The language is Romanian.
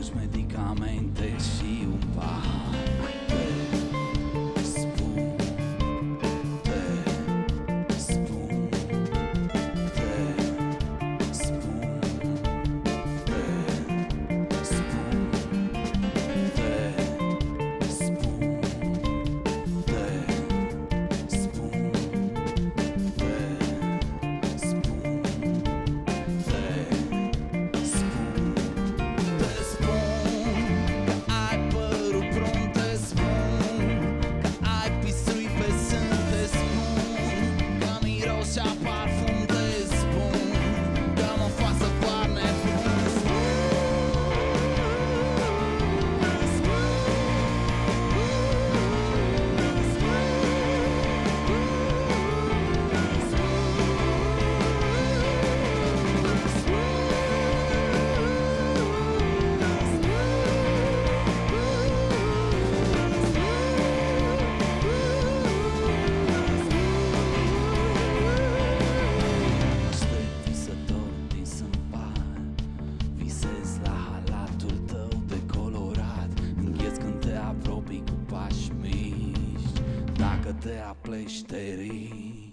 tus medicamentos y Dacă te apleci, te riști.